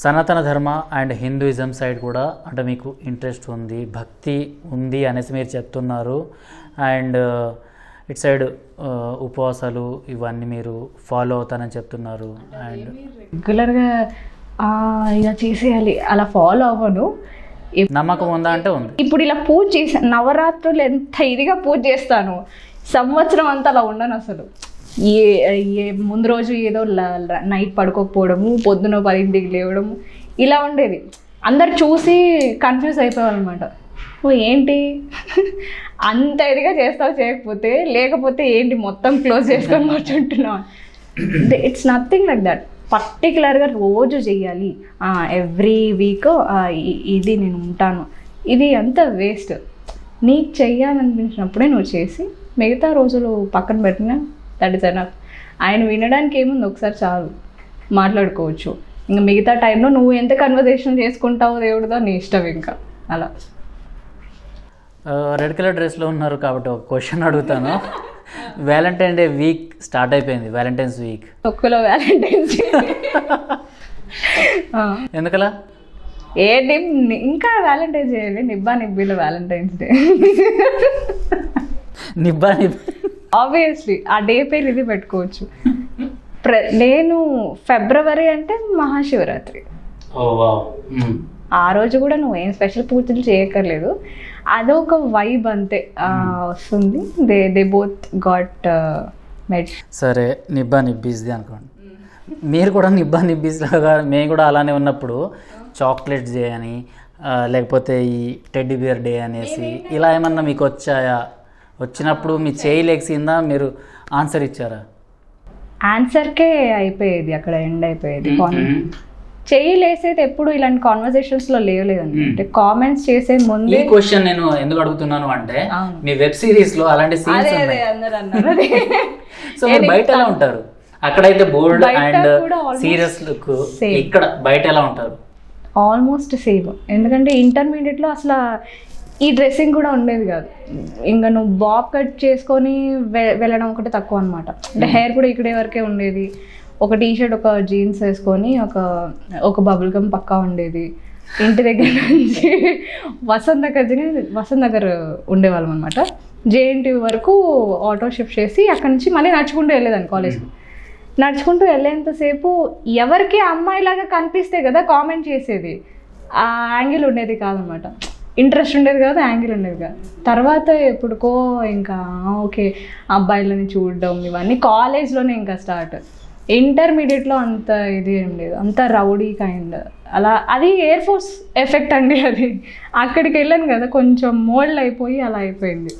సనాతన ధర్మ and Hinduism side కూడా అంటే మీకు ఇంట్రెస్ట్ ఉంది భక్తి ఉంది అనేసి మీరు చెప్తున్నారు. అండ్ ఇట్ సైడ్ ఉపవాసాలు ఇవన్నీ మీరు ఫాలో అవుతానని చెప్తున్నారు. అండ్ రెగ్యులర్గా ఇలా చేసేయాలి. అలా ఫాలో అవ్వను. నమ్మకం ఉందా అంటే ఉంది. ఇప్పుడు ఇలా పూజ చేసా నవరాత్రులు ఎంత ఇదిగా పూజ చేస్తాను. సంవత్సరం అంతా అలా ఉండను అసలు. ఏ ఏ ముందు రోజు ఏదో నైట్ పడుకోకపోవడము పొద్దున పదింటికి లేవడము ఇలా ఉండేది. అందరు చూసి కన్ఫ్యూజ్ అయిపోవాలన్నమాట ఓ ఏంటి? అంత ఇదిగా చేస్తావు చేయకపోతే లేకపోతే ఏంటి మొత్తం క్లోజ్ చేసుకొని కూర్చుంటున్నావు? ఇట్స్ నథింగ్ లైక్ దట్ పర్టికులర్గా రోజు చెయ్యాలి. ఎవ్రీ వీక్ ఇది నేను ఉంటాను. ఇది అంత వేస్ట్ నీకు చెయ్యాలనిపించినప్పుడే నువ్వు చేసి మిగతా రోజులు పక్కన పెట్టినా దట్ ఇస్ ఎనఫ్ ఆయన వినడానికి ఏముంది? ఒకసారి చాలు. మాట్లాడుకోవచ్చు. ఇంకా మిగతా టైంలో నువ్వు ఎంత కన్వర్జేషన్ చేసుకుంటావో దేవుడితో నీ ఇష్టం ఇంకా. అలా. రెడ్ కలర్ డ్రెస్లో ఉన్నారు కాబట్టి ఒక క్వశ్చన్ అడుగుతాను. వ్యాలంటైన్ డే వీక్ స్టార్ట్ అయిపోయింది. వ్యాలంటైన్స్ వీక్ ఒక్కలో వ్యాలంటైన్స్. ఎందుకలా? ఏంటి ఇంకా వ్యాలంటైన్స్ చేయాలి నిబ్బా నిబ్బిలో వ్యాలంటైన్స్ డే నిబ్బా నిబ్బా. ఆబ్వియస్లీ ఆ డే పేరు ఇది పెట్టుకోవచ్చు. ప్ర నేను ఫిబ్రవరి అంటే మహాశివరాత్రి. ఓ వావ్. ఆ రోజు కూడా నువ్వు ఏం స్పెషల్ పూజలు చేయక్కర్లేదు. అదొక వైబ్ అంతే. వస్తుంది. They they both got mad సరే నిబ్బా నిబ్బీస్ది అనుకోండి. మీరు కూడా నిబ్బా నిబ్బీస్ లాగా మేము కూడా అలానే ఉన్నప్పుడు చాక్లెట్స్ డే అని లేకపోతే ఈ టెడ్డీ బియర్ డే అనేసి ఇలా ఏమన్నా మీకు వచ్చాయా? వచ్చినప్పుడు మీ చేయి లేచిందా మీరు ఆన్సర్ ఇచ్చారా? ఆన్సర్కే అయిపోయేది అక్కడ ఎండ్ అయిపోయేది. చెయ్యి లేసేది ఎప్పుడు ఇలాంటి కాన్వర్సేషన్స్లో లేవలేదండి. అంటే కామెంట్స్ చేసే ఈ ముందే క్వశ్చన్ నేను ఎందుకు అడుగుతున్నాను అంటే. మీ వెబ్ సిరీస్లో అలాంటి సీన్స్ ఉన్నాయి. సో మీరు బయట ఎలా ఉంటారు? అక్కడైతే బోల్డ్ అండ్ సీరియస్ లుక్. ఇక్కడ బయట ఎలా ఉంటారు? ఆల్మోస్ట్ సేమ్ ఎందుకంటే ఇంటర్మీడియట్లో అసలు ఈ డ్రెస్సింగ్ కూడా ఉండేది కాదు. ఇంకా నువ్వు బాబ్ కట్ చేసుకొని వెళ్ళడం ఒకటి తక్కువ అనమాట అంటే హెయిర్ కూడా ఇక్కడే వరకే ఉండేది. ఒక టీ షర్ట్ ఒక జీన్స్ వేసుకొని ఒక ఒక బబుల్ గమ్ పక్కా ఉండేది. ఇంటి దగ్గర నుంచి వసంత్ నగర్ దిగి- వసంత్ నగర్ ఉండేవాళ్ళం అనమాట జేఎన్టీ వరకు ఆటో షిఫ్ట్ చేసి అక్కడి నుంచి మళ్ళీ నడుచుకుంటూ వెళ్ళేదాన్ని కాలేజ్కి నడుచుకుంటూ వెళ్ళేంతసేపు ఎవరికి అమ్మాయిలాగా కనిపిస్తే కదా కామెంట్ చేసేది. ఆ యాంగిల్ ఉండేది కాదనమాట ఇంట్రెస్ట్ ఉండేది కాదు యాంగిల్ ఉండేది కాదు. తర్వాత ఎప్పుడుకో ఇంకా ఓకే అబ్బాయిలని చూడడం ఇవన్నీ కాలేజ్లోనే ఇంకా స్టార్ట్ ఇంటర్మీడియట్లో అంత ఇది ఏం లేదు అంత రౌడీ కైండ్ అలా అది ఎయిర్ ఫోర్స్ ఎఫెక్ట్ అండి అది. అక్కడికి వెళ్ళాను కదా కొంచెం మోల్డ్ అయిపోయి అలా అయిపోయింది.